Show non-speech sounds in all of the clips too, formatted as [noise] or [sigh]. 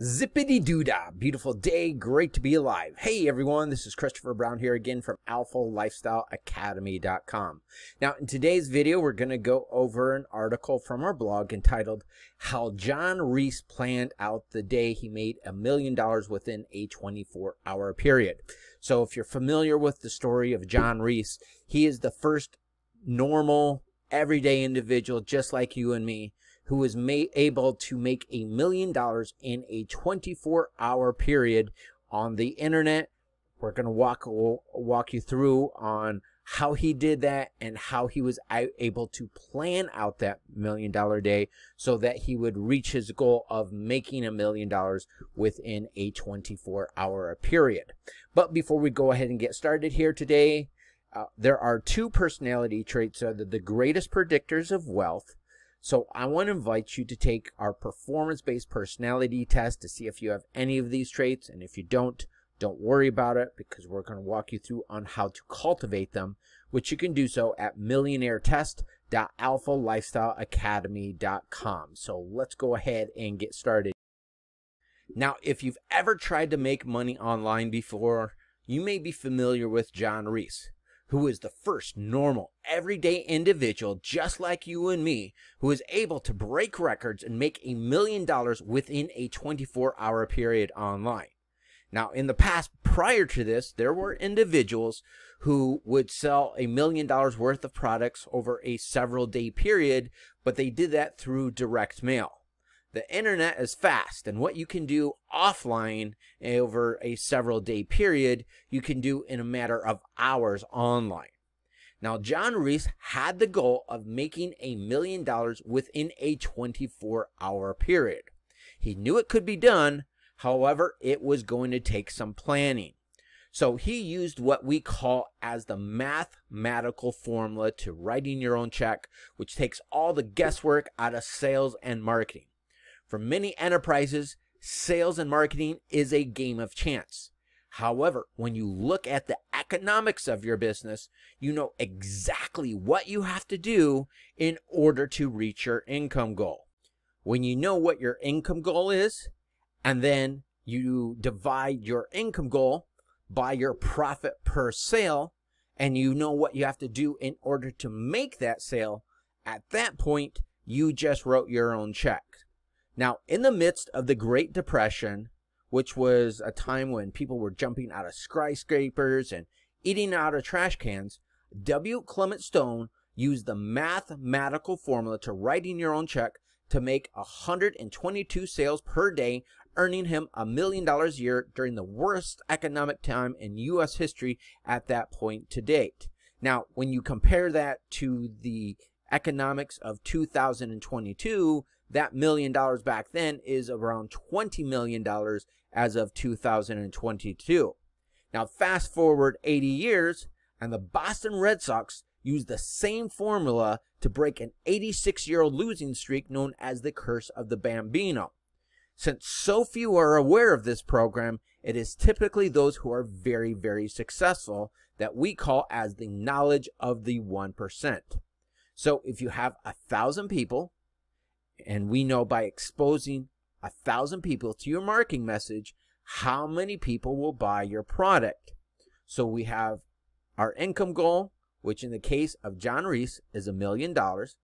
Zippity doodah, beautiful day, great to be alive. Hey everyone, this is Christopher Brown here again from AlphaLifestyleAcademy.com. Now, in today's video, we're going to go over an article from our blog entitled How John Reese Planned Out the Day He Made a Million Dollars Within a 24 Hour Period. So, if you're familiar with the story of John Reese, he is the first normal, everyday individual just like you and me who was able to make a million dollars in a 24 hour period on the internet. We're going to walk walk you through on how he did that and how he was able to plan out that million dollar day so that he would reach his goal of making a million dollars within a 24 hour period. But before we go ahead and get started here today, uh, there are two personality traits that are the greatest predictors of wealth so I want to invite you to take our performance-based personality test to see if you have any of these traits. And if you don't, don't worry about it because we're going to walk you through on how to cultivate them, which you can do so at millionairetest.alphalifestyleacademy.com. So let's go ahead and get started. Now, if you've ever tried to make money online before, you may be familiar with John Reese who is the first normal, everyday individual just like you and me who is able to break records and make a million dollars within a 24 hour period online. Now, in the past, prior to this, there were individuals who would sell a million dollars worth of products over a several day period, but they did that through direct mail the internet is fast and what you can do offline over a several day period you can do in a matter of hours online. Now john reese had the goal of making a million dollars within a 24 hour period. He knew it could be done. However it was going to take some planning. So he used what we call as the mathematical formula to writing your own check which takes all the guesswork out of sales and marketing. For many enterprises, sales and marketing is a game of chance. However, when you look at the economics of your business, you know exactly what you have to do in order to reach your income goal. When you know what your income goal is, and then you divide your income goal by your profit per sale, and you know what you have to do in order to make that sale, at that point, you just wrote your own check. Now, in the midst of the Great Depression, which was a time when people were jumping out of skyscrapers and eating out of trash cans, W. Clement Stone used the mathematical formula to writing your own check to make 122 sales per day, earning him a million dollars a year during the worst economic time in U.S. history at that point to date. Now, when you compare that to the economics of 2022, that million dollars back then is around $20 million as of 2022. Now, fast forward 80 years, and the Boston Red Sox used the same formula to break an 86 year old losing streak known as the Curse of the Bambino. Since so few are aware of this program, it is typically those who are very, very successful that we call as the knowledge of the 1%. So if you have a thousand people and we know by exposing a thousand people to your marketing message, how many people will buy your product. So we have our income goal, which in the case of John Reese is a million dollars,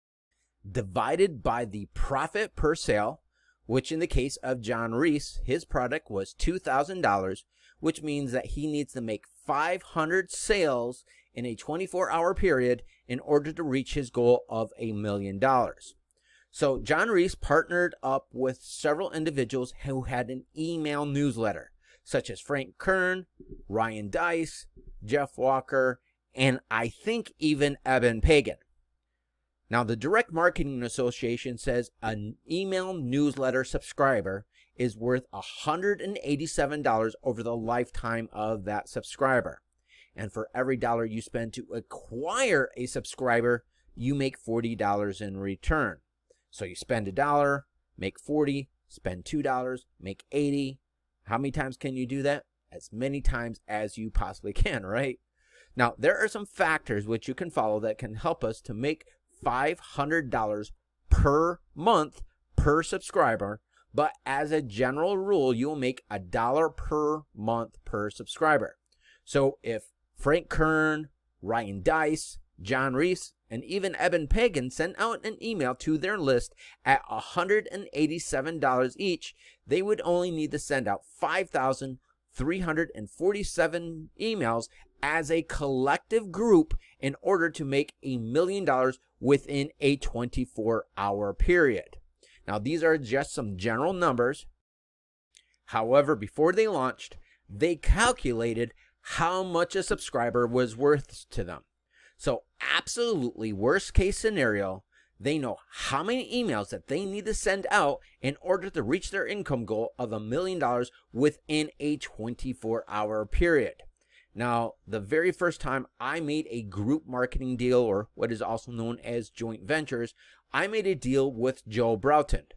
divided by the profit per sale, which in the case of John Reese, his product was $2,000, which means that he needs to make 500 sales in a 24 hour period in order to reach his goal of a million dollars. So John Reese partnered up with several individuals who had an email newsletter, such as Frank Kern, Ryan Deiss, Jeff Walker, and I think even Eben Pagan. Now, the Direct Marketing Association says an email newsletter subscriber is worth $187 over the lifetime of that subscriber. And for every dollar you spend to acquire a subscriber, you make $40 in return. So you spend a dollar, make 40, spend $2, make 80. How many times can you do that? As many times as you possibly can, [laughs] right? Now, there are some factors which you can follow that can help us to make $500 per month per subscriber but as a general rule, you'll make a dollar per month per subscriber. So if Frank Kern, Ryan Deiss, John Reese, and even Eben Pagan sent out an email to their list at $187 each, they would only need to send out 5,347 emails as a collective group in order to make a million dollars within a 24 hour period. Now, these are just some general numbers. However, before they launched, they calculated how much a subscriber was worth to them. So, absolutely worst case scenario, they know how many emails that they need to send out in order to reach their income goal of a million dollars within a 24 hour period. Now, the very first time I made a group marketing deal, or what is also known as joint ventures, I made a deal with Joe Broughton,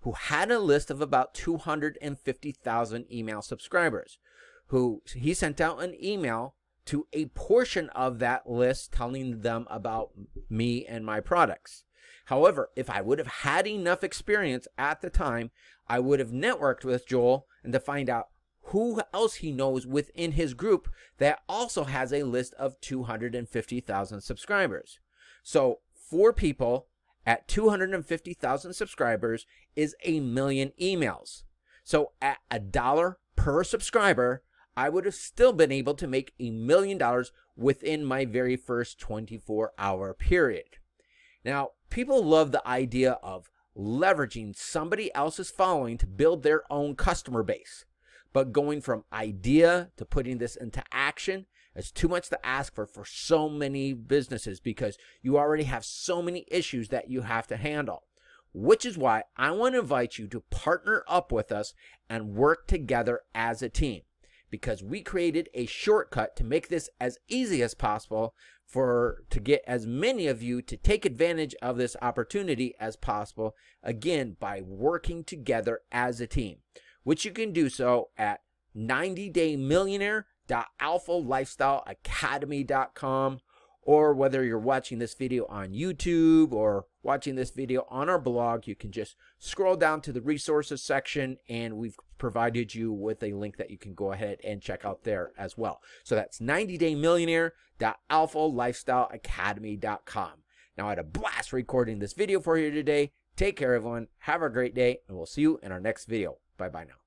who had a list of about 250,000 email subscribers, who he sent out an email to a portion of that list telling them about me and my products. However, if I would have had enough experience at the time, I would have networked with Joel and to find out who else he knows within his group that also has a list of 250,000 subscribers. So, four people at 250,000 subscribers is a million emails. So, at a dollar per subscriber, I would have still been able to make a million dollars within my very first 24 hour period. Now, people love the idea of leveraging somebody else's following to build their own customer base. But going from idea to putting this into action is too much to ask for for so many businesses because you already have so many issues that you have to handle. Which is why I want to invite you to partner up with us and work together as a team because we created a shortcut to make this as easy as possible for to get as many of you to take advantage of this opportunity as possible again by working together as a team which you can do so at 90daymillionaire.alphalifestyleacademy.com or whether you're watching this video on YouTube or watching this video on our blog, you can just scroll down to the resources section and we've provided you with a link that you can go ahead and check out there as well. So that's 90daymillionaire.alphalifestyleacademy.com. Now I had a blast recording this video for you today. Take care everyone. Have a great day and we'll see you in our next video. Bye bye now.